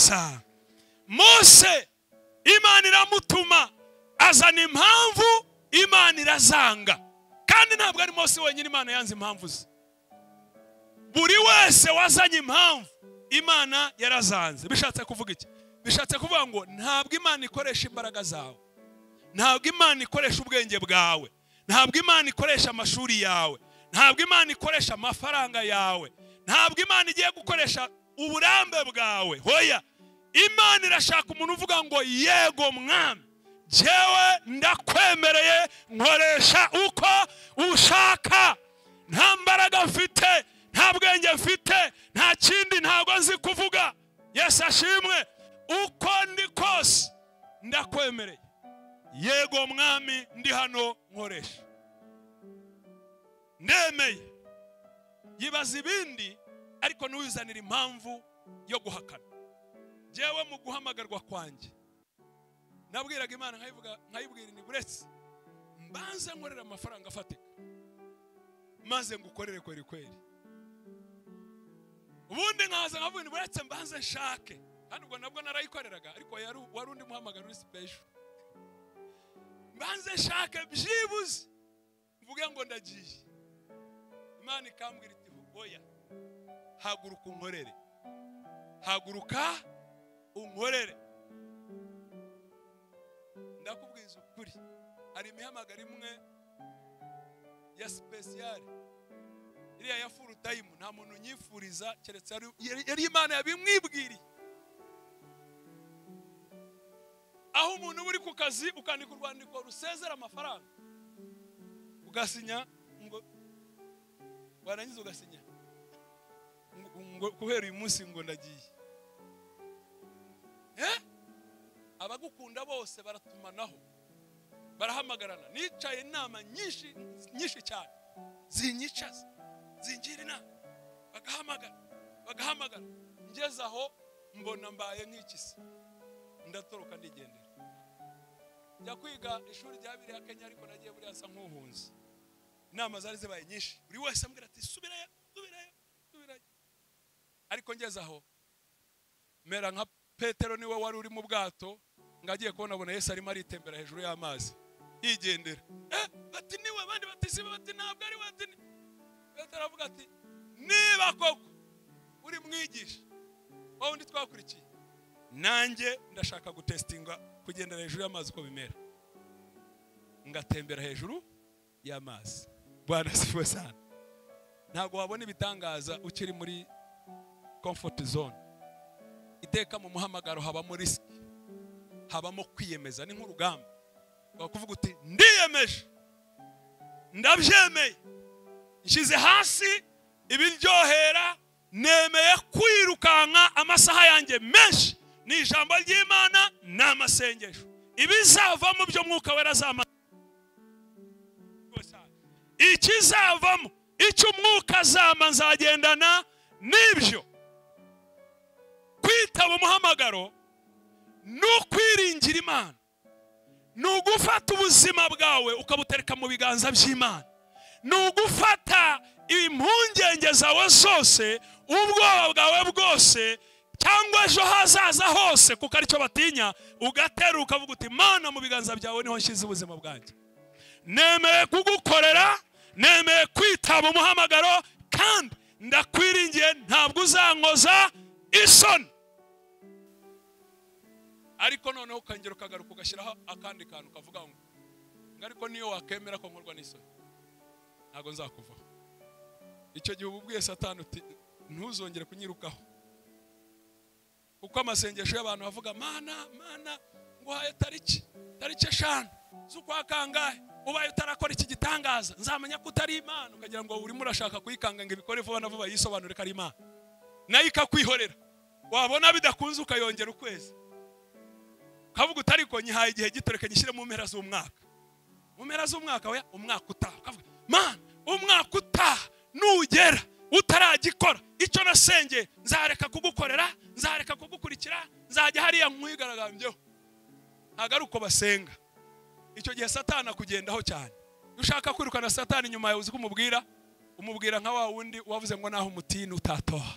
mose imana iramutuma. Azana impamvu imana irazanga. Kandi ntabwo ari mose wenyine imana yanze impamvu ze buri wese wazanye impamvu imana yarazanze. Bishatse kuvuga iki? Bishatse kuvuga ngo ntabwo imana ikoresha imbaraga zawe. Ntabwo imana ikoresha ubwenge bwawe. Ntabwo imana ikoresha amashuri yawe. Ntabwo imana ikoresha amafaranga yawe. Ntabwo imana igiye gukoresha uburambe bwawe. Hoya! Imana irashaka umuntu uvuga ngo yego mwami jyewe ndakwemereye nkoresha uko ushaka. Nta mbaraga mfite nta bwenge mfite nta kindi ntabwo nzi kuvuga. Yesu ashimwe. Uko ndi kose ndakwemereye. Yego mwami ndi hano nkoresha. Ndemeye. Yibaza ibindi ariko ntiwizanire impamvu yo guhakana. Njyewe mu guhamagarwa kwanjye nabwiraga imana nkayibwira ni buretse mbanza nkorera amafaranga afatika maze ngukorere kweri kweri. Ubundi nkaza nkavuga ni buretse mbanze nshake. Kandi ubwo nabwo narayikoreraga ariko wari undi muhamagaro uri sipesho mbanze nshake byibuze. Mvuge ngo ndagiye. Imana ikambwira iti oya haguruka unkorere. Haguruka unkorere. Ndakubwiza ukuri. Hari imihamagaro imwe ya sipesiyare iriya ya furu tayimu nta muntu unyifuriza keretse yari imana yabimwibwiriye. Aho umuntu uba uri ku kazi ukandika urwandiko rusezera amafaranga. Ugasinya ngo warangiza ugasinya. Guhera uyu munsi ngo ndagiye. Abagukunda bose baratumanaho. Barahamagarana. Nicaye inama nyinshi nyinshi cyane. Zinyicaza zingira inama bagahamagara bagahamagara. Ngeze aho mbona mbaye nk'ikisi. Ndatoroka ndigendera. Njya kwiga ishuri rya biriya kenya ariko nagiye buriya asa nk'uhunze. Inama zari zibaye nyinshi. Buri wese ambwira ati subirayo subirayo subirayo. Ariko ngeze aho mera nka petero ni we wari uri mu bwato ngo agiye kubona abona yesu arimo aritembera hejuru y'amazi. Yigendera. Eh bati ni we? Abandi bati sibe bati ntabwo ari we. Petero aravuga ati niba koko uri mwigisha wowe undi twakurikiye nanjye ndashaka gutesitinga kugendera hejuru y'amazi uko bimera. Ngatembera hejuru y'amazi. Bwana siwe sana. Ntabwo wabona ibitangaza ukiri muri comfort zone. Iteka mu muhamagaro habamo risiki habamo kwiyemeza. Ni nk'urugamba. Kuvuga uti ndiyemeje ndabyemeye. Nshyize hasi ibiryohera nemeye kwirukanka amasaha yanjye menshi. Ni ijambo ry'imana ni amasengesho. Ibizavamo byo mwuka wera azama ikizavamo icyo umwuka azama nzagendana n'ibyo. Kwitaba umuhamagaro ni ukwiringira imana. Ni ugufata ubuzima bwawe ukabutereka mu biganza by'imana ni ugufata impungenge zawe zose ubwoba bwawe bwose cyangwa ejo hazaza hose kuko ari cyo batinya ugatera ukavuga uti mana mu biganza byawe ni ho nshyize ubuzima bwanjye. Nemeye kugukorera nemeye kwitaba umuhamagaro kandi ndakwiringiye ntabwo uzankoza isoni. Ariko noneho ukongera ukagaruka ugashyiraho akandi kantu kavuga ngo ariko niyo wakemera ko nkorwa n'isoni. Ntabwo nzakuvaho. Icyo gihe uba ubwiye satani uti ntuzongere kunyirukaho. Kuko amasengesho y'abantu bavuga mana mana nguhaye tariki tariki eshanu z'ukwa kangahe ubaye utarakora iki gitangaza? Nzamenya ko utari imana. Ukagira ngo urimo urashaka kuyikanga ngo ibikore vuba na vuba yisobanure ko ari imana. Nayo ikakwihorera wabona bidakunze ukayongera ukwezi. Ukavuga utari ko nyihaye igihe gito reka nyishyire mu mpera z'umwaka. Mu mpera z'umwaka we umwaka utaha. Ukavuga mana umwaka utaha nugera utaragikora. Icyo nasengeye nzareka kugukorera nzareka kugukurikira nzajya hariya nkwigaragambyeho ntabwo ari uko basenga. Icyo gihe satani akugendaho cyane. Iyo ushaka kwirukana satani nyuma yawe uzi ko umubwira? Umubwira nka wa wundi wavuze ngo naho umutini utatoha.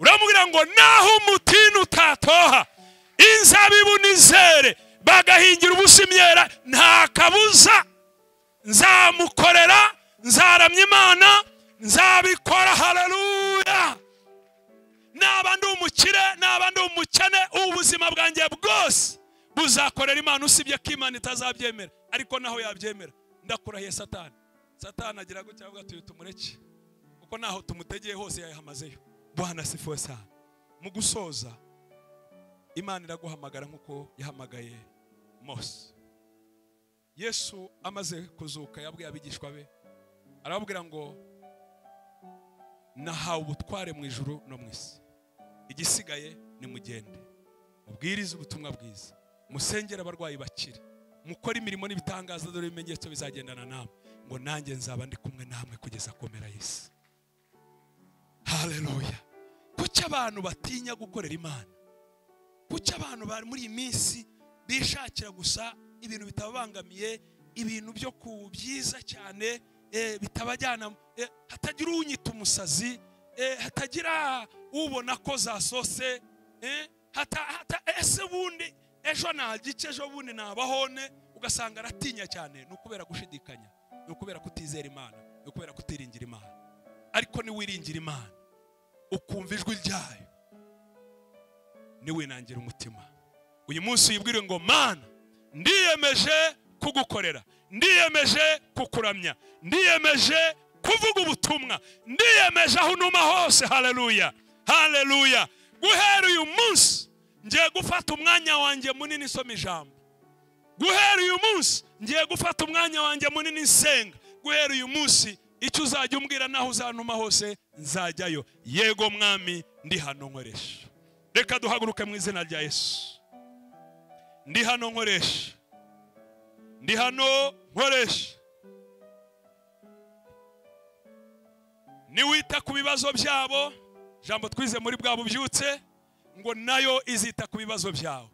Uramubwira ngo naho umutini utatoha. Inzabibu nizere bagahingira ubusa imyera. Nta kabuza. Nzamukorera nzaramya imana nzabikora haleluya. Naba ndi umukire naba ndi umukene ubuzima bwanjye bwose buzakorera imana usibye ko imana itazabyemera ariko naho yabyemera. Ndakurahiye satani. Satani agira gutya avuga ati tumureke. Kuko naho tumutegeye hose yayahamazeyo bwana sifuwe sana. Mu gusoza imana iraguhamagara nk'uko yahamagaye mose. Yesu amaze kuzuka yabwiye abigishwa be. Arababwira ngo nahawe ubutware mu ijuru no mu isi. Igisigaye ni mugende mubwirize ubutumwa bwiza. Musengere abarwayi bakire. Mukore imirimo n'ibitangaza dore ibimenyetso bizagendana namwe. Ngo nanjye nzaba ndi kumwe namwe kugeza komera y'isi. Haleluya kuki abantu batinya gukorera imana? Kuki abantu bari muri iyi minsi bishakira gusa ibintu bitababangamiye ibintu byo ku byiza cyane bitabajyana hatagira unyita umusazi hatagira ubona ko zasose ese bundi ejo nagice ejo bundi nabahone ugasanga aratinya cyane. Ni ukubera gushidikanya ni ukubera kutizera imana ni ukubera kutiringira imana. Ariko niwiringira imana ukumva ijwi ryayo niwinangira umutima. Uyu munsi wibwire ngo mana ndiyemeje kugukorera. Ndiyemeje kukuramya. Ndiyemeje kuvuga ubutumwa. Ndiyemeje aho unuma hose. Haleluya haleluya guhera uyu munsi ngiye gufata umwanya wanjye munini nsoma ijambo. Guhera uyu munsi ngiye gufata umwanya wanjye munini nsenga. Guhera uyu munsi icyo uzajya umbwira naho uzantuma hose nzajyayo. Yego mwami ndi hano nkoresha. Reka duhaguruke mu izina rya yesu. Ndi hano nkoresha ndi hano nkoresha niwita ku bibazo byabo. Jambo twize muri bwa bubyutse ngo na yo izita ku bibazo byawe.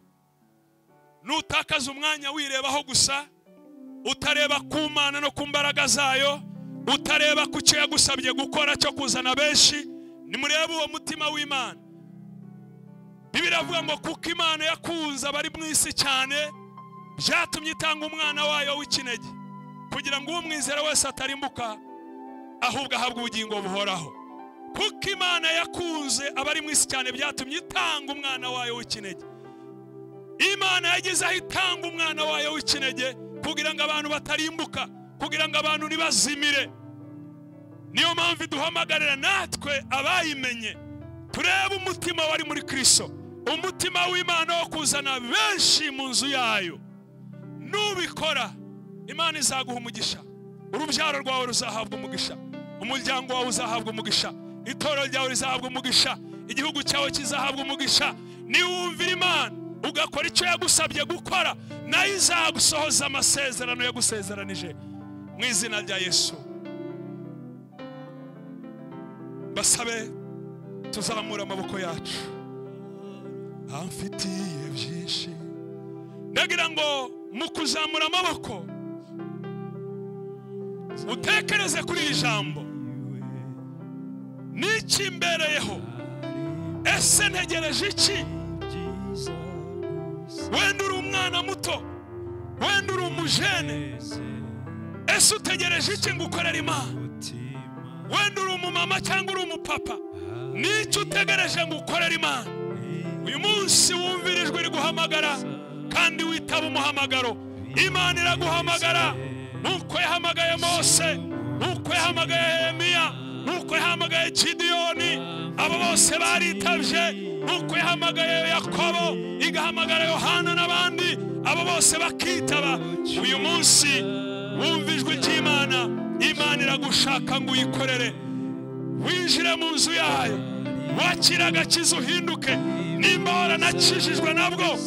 Nutakaza umwanya wirebaho gusa utareba ku mana no ku mbaraga zayo utareba ku cyo yagusabye gukora cyo kuzana benshi nimurebe uwo mutima w'imana. Bibiri avuga ngo kuko imana yakunze abari mu isi cyane byatumye itanga umwana wayo w'ikinege. Kugira ngo umwizera wese atarimbuka ahubwo ahabwe ubugingo buhoraho. Kuko imana yakunze abari mu isi cyane byatumye itanga umwana wayo w'ikinege. Imana yageze aho itanga umwana wayo w'ikinege kugira ngo abantu batarimbuka kugira ngo abantu ntibazimire. Niyo mpamvu iduhamagarira natwe abayimenye. Turebe umutima wari muri kirisito umutima w'imana wo kuzana benshi mu nzu yayo. Nubikora imana izaguha umugisha. Urubyaro rwawe ruzahabwa umugisha. Umuryango wawe uzahabwa umugisha. Itorero ryawe rizahabwa umugisha. Igihugu cyawe kizahabwa umugisha. Niwumvira imana ugakora icyo yagusabye gukora na yo izagusohoza amasezerano yagusezeranije. Mu izina rya yesu. Basabe tuzamura amaboko yacu. Amfitiye byinshi. Ndagira ngo mu kuzamura amaboko. Utekereze kuri iri jambo. N'iki imbereyeho ese ntegereje iki? Wenda uri umwana muto? Wenda uri umujene? Ese utegereje iki ngo ukorere imana? Wenda uri umumama cyangwa uri umupapa? N'icyo utegereje ngo ukorere imana? Uyu munsi wumvira ijwi riguhamagara kandi witaba umuhamagaro. Imana iraguhamagara. Nk'uko yahamagaye mose nk'uko yahamagaye Yeremiya nk'uko yahamagaye Gideyoni. Abo bose baritabye. Nk'uko yahamagaye yakobo igahamagara yohana n'abandi. Abo bose bakitaba. Uyu munsi wumva ijwi ry'imana imana iragushaka ngo uyikorere. Winjire mu nzu yayo. Wakira agakiza uhinduke nimba waranakijijwe nabwo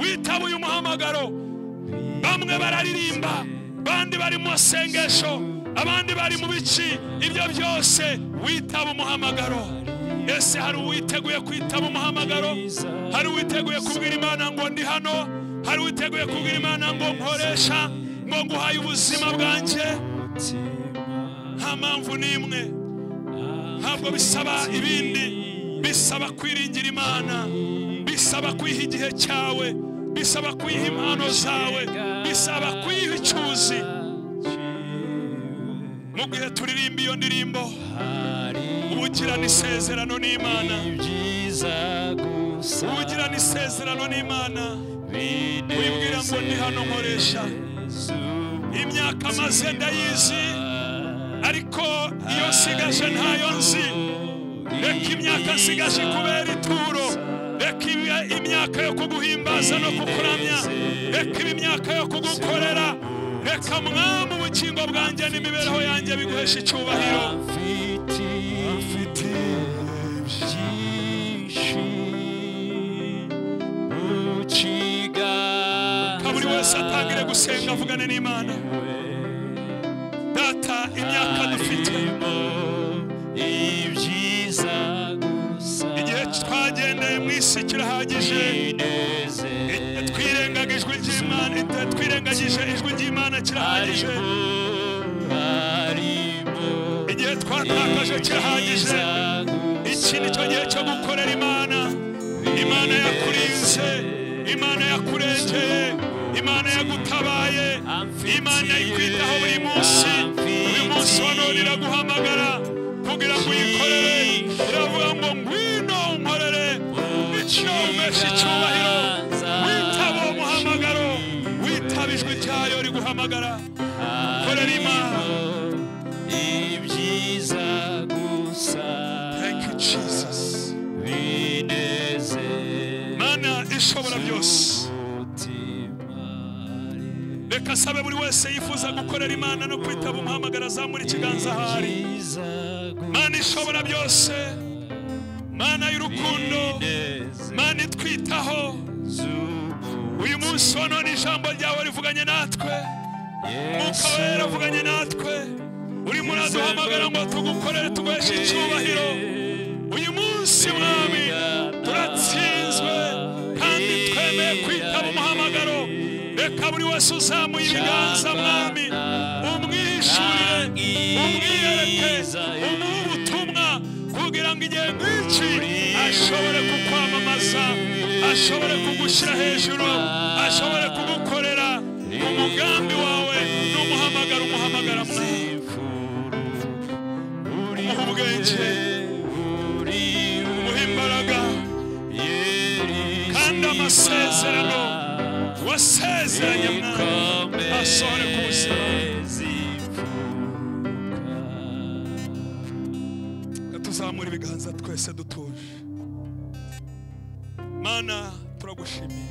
witaba uyu muhamagaro. Bamwe bararirimba abandi bari mu masengesho abandi bari mu bici. Ibyo byose witaba umuhamagaro. Ese hari uwiteguye kwitaba umuhamagaro? Hari uwiteguye kubwira imana ngo ndi hano? Hari uwiteguye kubwira imana ngo nkoresha ngo nguhaye ubuzima bwanjye? Nta mpamvu n'imwe. Ntabwo bisaba ibindi. Bisaba kwiringira imana. Bisaba kwiha igihe cyawe. Bisaba kwiha impano zawe. Bisaba kwiha icyuzi. Mu gihe turirimba iyo ndirimbo ubugirana isezerano n'imana. Ubugirana isezerano n'imana. Wibwira ngo ndi hano nkoresha. Imyaka maze ndayizi ariko iyo nsigaje ntayo nzi. Reka imyaka nsigaje kubera ituro. Reka imyaka yo kuguhimbaza no kukuramya. Reka imyaka yo kugukorera. Reka mwami ubukingo bwanjye n'imibereho yanjye biguhesha icyubahiro. Buri wese atangire gusenga avugane n'imana. Data imyaka dufite. Twagendeye mu isi kirahagije twirengagijwe ry'imana twirengagije ijwi ry'imana kirahagije igihe twatakaje kirahagije iki ni cyo gihe cyo gukorera imana. Imana yakurinze imana yakurengeye imana yagutabaye imana ikwitaho buri munsi. Uyu munsi wa none iraguhamagara kugira ngo uyikorere. Iravuga ngo ngwino umeshe icyubahiro witaba uwo muhamagaro witaba ijwi ryayo riguhamagara korera imana ibyiza gusa. Thank you jesus. Bineze mana ishobora byose. Reka asabe buri wese yifuza gukorera imana no kwitaba umuhamagaro azamura ikiganza ahari. Mana ishobora byose. Mana y'urukundo mana itwitaho. Uyu munsi wa none ijambo ryawe rivuganye natwe. Mwuka wera avuganye natwe. Urimo uraduhamagara ngo tugukorere tuguheshe icyubahiro. Uyu munsi mwami turatsinzwe kandi twemeye kwitaba umuhamagaro. Reka buri wese uzamuye ibiganza mwami umwishyurire umwiyereke ubutumwa kugira ngo igihe nk'iki ashobore kukwamamaza ashobore kugushyira hejuru ashobore kugukorera umugambi wawe n'umuhamagaro umuhamagara umuha ubwenge umuha imbaraga kandi amasezerano wasezeranye mwami asohore ku buzima Reka tuzamure ibiganza twese dutuje mana turagushimiye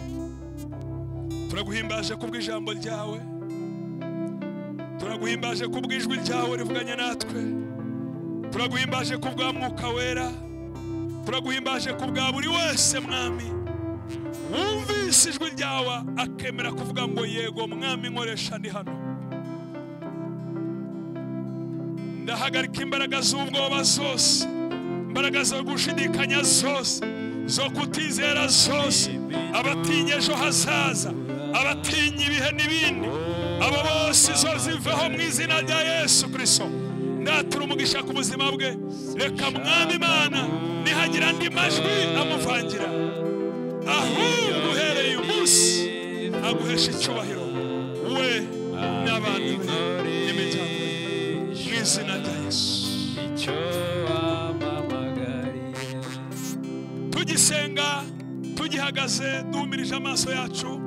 turaguhimbaje kubw'ijambo ryawe turaguhimbaje kubw'ijwi ryawe rivuganye natwe turaguhimbaje kubwa mwuka wera turaguhimbaje kubwa buri wese mwami wumvise ijwi ryawe akemera kuvuga ngo yego mwami nkoresha ndi hano ndahagarika imbaraga z'ubwoba zose imbaraga zo gushidikanya zose zo kutizera zose. Abatinya ejo hazaza abatinya ibihe n'ibindi. Abo bose zo ziveho mu izina rya yesu kirisito ndatura umugisha ku buzima bwe. Reka mwami imana nihagira andi majwi amuvangira. Ahubwo uhereye uyu munsi aguhesha icyubahiro tugihagaze duhumirije amaso yacu.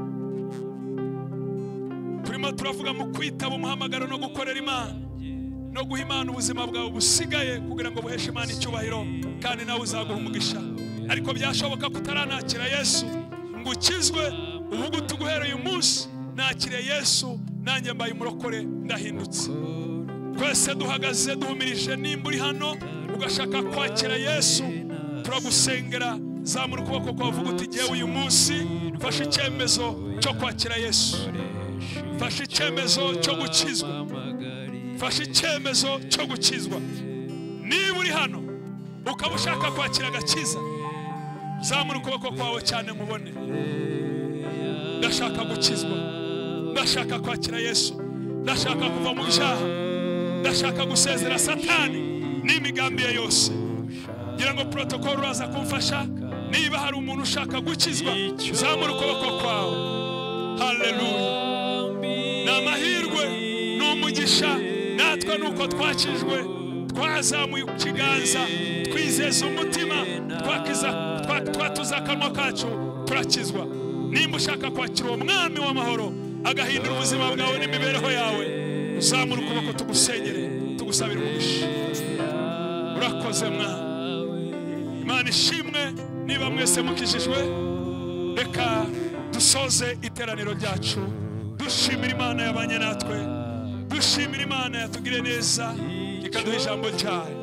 Turimo turavuga mu kwitaba umuhamagaro no gukorera imana no guha imana ubuzima bwawe busigaye kugira ngo buheshe imana icyubahiro kandi nawe uzaguha umugisha. Ariko byashoboka ko utaranakira yesu ngo ukizwe uvuga uti uguhereye uyu munsi nakiriye yesu nanjye mbaye umurokore ndahindutse. Twese duhagaze duhumirije nimba uri hano ugashaka kwakira yesu turagusengera zamura ukuboko kwawe uvuga uti ngewe uyu munsi fashe icyemezo cyo kwakira yesu. Fashe icyemezo cyo gukizwa. Fashe icyemezo cyo gukizwa. Niba uri hano ukaba ushaka kwakira agakiza zamura ukuboko kwawe cyane mubone. Ndashaka gukizwa. Ndashaka kwakira yesu. Ndashaka kuva mu byaha. Ndashaka gusezera satani n'imigambi ye yose. Ngira ngo porotokoro uraza kumfasha. Niba hari umuntu ushaka gukizwa zamura ukuboko kwawe. Haleluya ni amahirwe ni umugisha. Natwe nuko twakijwe twazamuye ikiganza twizeza umutima twatuza akanwa kacu turakizwa. Nimba ushaka kwakira uwo mwami w'amahoro agahindura ubuzima bwawe n'imibereho yawe uzamura ukuboko tugusengere tugusabire umugisha. Urakoze mwana imana ishimwe niba mwese mukijijwe reka dusoze iteraniro ryacu. Dushimira imana yabanye natwe. Dushimira imana yatugiriye neza. Ikaduha ijambo ryayo.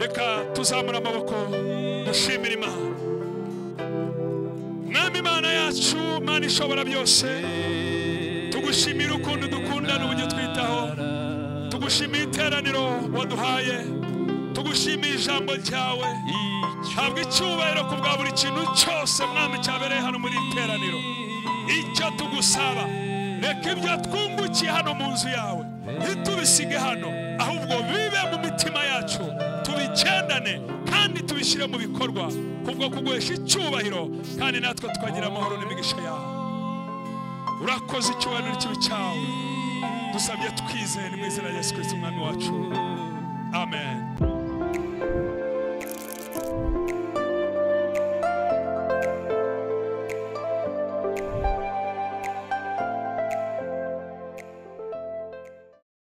Reka tuzamure amaboko. Dushimire imana. Mwami imana yacu imana ishobora byose. Tugushimira ukuntu dukunda n'uburyo twitaho. Tugushimiye iteraniro waduhaye. Tugushimiye ijambo ryawe habwa icyubahiro ku bwa buri kintu cyose mwami cyabereye hano muri iri teraniro icyo tugusaba reka ibyo twungukiye hano mu nzu yawe. Ntitubisige hano ahubwo bibe mu mitima yacu. Tubigendane kandi tubishyire mu bikorwa. Kubwo kuguhesha icyubahiro kandi natwe tukagira amahoro n'imigisha yawe. Urakoze icyubahiro n'ikibi cyawe. Dusabye twizeye mu izina rya yesu kirisiti umwami wacu. Amen.